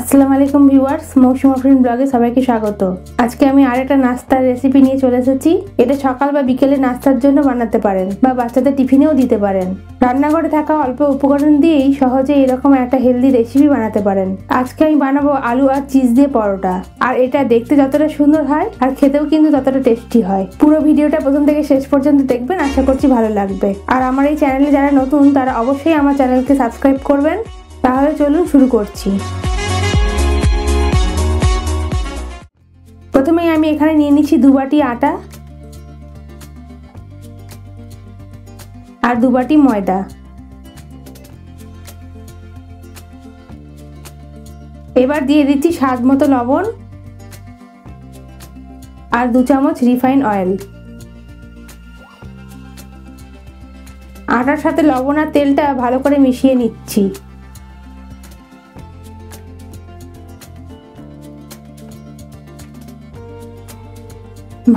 আসসালামু আলাইকুম ভিউয়ার্স, মৌসুম আফরিন ব্লগে সবাইকে স্বাগত। আজকে আমি আর একটা নাস্তার রেসিপি নিয়ে চলে এসেছি। এটা সকাল বা বিকেলে নাস্তার জন্য বানাতে পারেন বা বাচ্চাদের টিফিনেও দিতে পারেন। রান্নাঘরে থাকা অল্প উপকরণ দিয়েই সহজে এরকম একটা হেলদি রেসিপি বানাতে পারেন। আজকে আমি বানাবো আলু আর চিজ দিয়ে পরোটা। আর এটা দেখতে যতটা সুন্দর হয়, আর খেতেও কিন্তু ততটা টেস্টি হয়। পুরো ভিডিওটা প্রথম থেকে শেষ পর্যন্ত দেখবেন, আশা করছি ভালো লাগবে। আর আমার এই চ্যানেলে যারা নতুন, তারা অবশ্যই আমার চ্যানেলকে সাবস্ক্রাইব করবেন। তাহলে চলুন শুরু করছি। আমি এখানে নিয়ে নিচ্ছি দু বাটি আটা আর দু বাটি ময়দা। এবার দিয়ে দিচ্ছি স্বাদ মতো লবণ আর দু চামচ রিফাইন অয়েল। আটার সাথে লবণ আর তেলটা ভালো করে মিশিয়ে নিচ্ছি।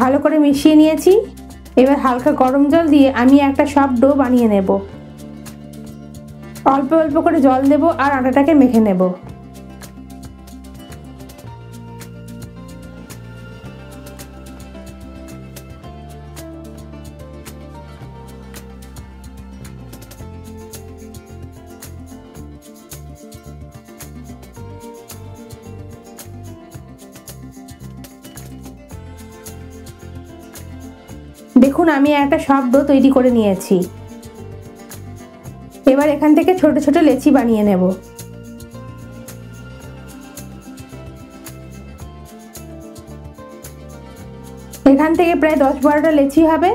ভালো করে মিশিয়ে নিয়েছি। এবার হালকা গরম জল দিয়ে আমি একটা সব ডো বানিয়ে নেব। অল্প অল্প করে জল দেব আর আটাটাকে মেখে নেব। দেখুন, আমি একটা শব্দ তৈরি করে নিয়েছি। এবার এখান থেকে ছোট ছোট লেচি বানিয়ে নেব। এখান থেকে প্রায় দশ বারোটা লেচি হবে।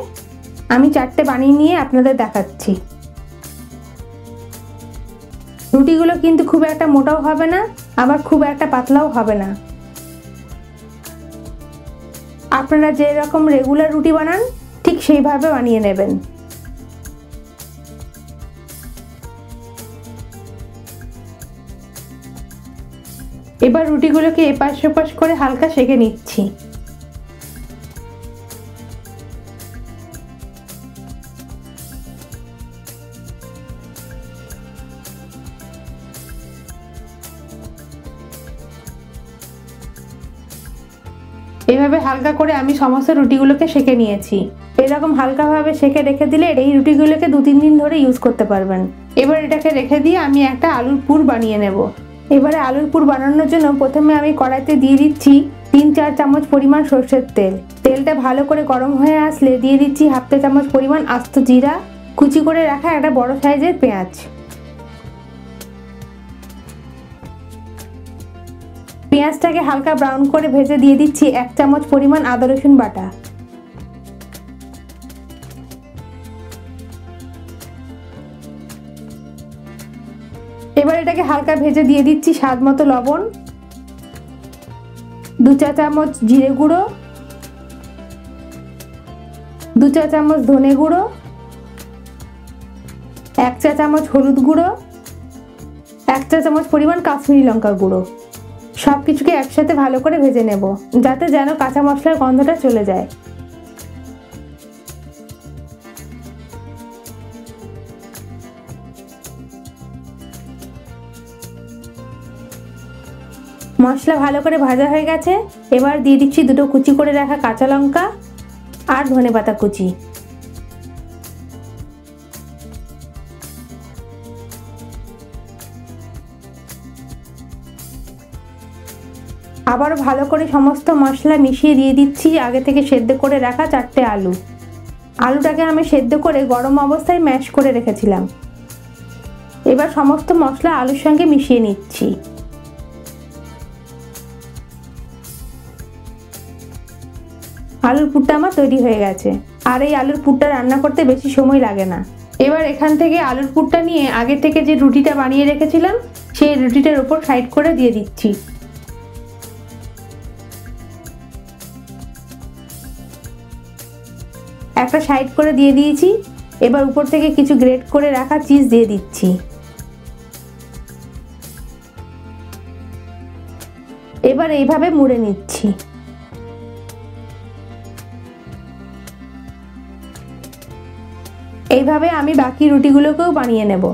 আমি চারটে বানিয়ে নিয়ে আপনাদের দেখাচ্ছি। রুটিগুলো কিন্তু খুব একটা মোটাও হবে না, আবার খুব একটা পাতলাও হবে না। আপনারা যেরকম রেগুলার রুটি বানান সেইভাবে বানিয়ে নেবেন। এবার রুটিগুলোকে এপাশ ওপাশ করে হালকা সেঁকে নিচ্ছি। এভাবে হালকা করে আমি সমস্ত রুটিগুলোকে সেঁকে নিয়েছি। এরকম হালকাভাবে সেঁকে রেখে দিলে এই রুটিগুলোকে দু তিন দিন ধরে ইউজ করতে পারবেন। এবার এটাকে রেখে দিয়ে আমি একটা আলুর পুর বানিয়ে নেব। এবারে আলুর পুর বানানোর জন্য প্রথমে আমি কড়াইতে দিয়ে দিচ্ছি তিন চার চামচ পরিমাণ সর্ষের তেল। তেলটা ভালো করে গরম হয়ে আসলে দিয়ে দিচ্ছি হাফ চা চামচ পরিমাণ আস্ত জিরা, কুচি করে রাখা একটা বড় সাইজের পেঁয়াজ। পেঁয়াজটাকে হালকা ব্রাউন করে ভেজে দিয়ে দিচ্ছি এক চামচ পরিমাণ আদা, রসুন বাটা। এবার এটাকে হালকা ভেজে দিয়ে দিচ্ছি স্বাদ মতো লবণ। দু চা চামচ জিরে গুঁড়ো। দু চা চামচ ধনে গুঁড়ো। এক চা চামচ হলুদ গুঁড়ো। এক চা চামচ পরিমাণ কাশ্মীরি লঙ্কার গুঁড়ো। সব কিছুকে একসাথে ভালো করে ভেজে নেব, যাতে যেন কাঁচা মশলার গন্ধটা চলে যায়। মশলা ভালো করে ভাজা হয়ে গেছে, এবার দিয়ে দিচ্ছি দুটো কুচি করে রাখা কাঁচা লঙ্কা আর ধনে পাতা কুচি। আবার ভালো করে সমস্ত মশলা মিশিয়ে দিয়ে দিচ্ছি, আগে থেকে সেদ্ধ করে রাখা চারটে আলু। আলুটাকে আমি সেদ্ধ করে গরম অবস্থায় ম্যাশ করে রেখেছিলাম। এবার সমস্ত মশলা আলুর সঙ্গে মিশিয়ে নিচ্ছি। আলুর পুরটা আমার তৈরি হয়ে গেছে। আর এই আলুর পুরটা রান্না করতে বেশি সময় লাগে না। এবার এখান থেকে আলুর পুরটা নিয়ে আগে থেকে যে রুটিটা বানিয়ে রেখেছিলাম, সেই রুটিটার ওপর সাইড করে দিয়ে দিচ্ছি। একটা সাইড করে দিয়ে দিয়েছি। এবার উপর থেকে কিছু গ্রেট করে রাখা চিজ দিয়ে দিচ্ছি। এবার এইভাবে মুড়ে নিচ্ছি। এইভাবে আমি বাকি রুটিগুলোকেও বানিয়ে নেব।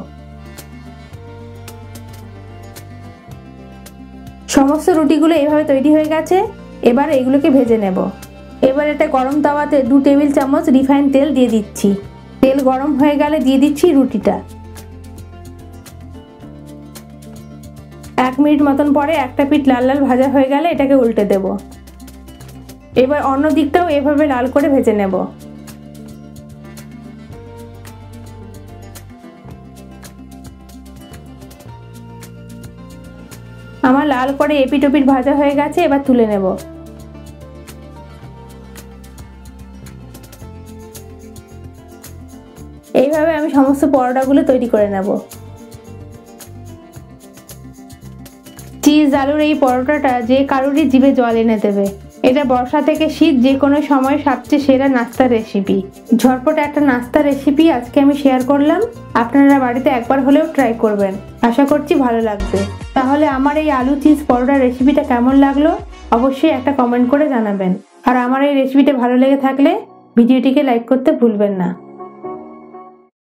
সমস্ত রুটিগুলো এইভাবে তৈরি হয়ে গেছে। এবার এগুলোকে ভেজে নেব। এবার এটা গরম তাওয়াতে দু টেবিল চামচ রিফাইন তেল দিয়ে দিচ্ছি। তেল গরম হয়ে গেলে দিয়ে দিচ্ছি রুটিটা। এক মিনিট মতন পরে একটা পিঠ লাল লাল ভাজা হয়ে গেলে এটাকে উল্টে দেব। এবার অন্য দিকটাও এভাবে লাল করে ভেজে নেব। আমার লাল করে এপিট ওপিট ভাজা হয়ে গেছে, এবার তুলে নেব। এইভাবে আমি সমস্ত পরোটাগুলো তৈরি করে নেব। চিজ আলুর এই পরোটাটা যে কারোরই জিভে জল এনে দেবে। এটা বর্ষা থেকে শীত যে কোনো সময় সবচেয়ে সেরা নাস্তার রেসিপি ঝটপট একটা নাস্তার রেসিপি আজকে আমি শেয়ার করলাম। আপনারা বাড়িতে একবার হলেও ট্রাই করবেন। আশা করছি ভালো লাগবে। তাহলে আমার এই আলু, চিজ, পরোটার রেসিপিটা কেমন লাগল? অবশ্যই একটা কমেন্ট করে জানাবেন। আর আমার এই রেসিপিটা ভালো লেগে থাকলে ভিডিওটিকে লাইক করতে ভুলবেন না।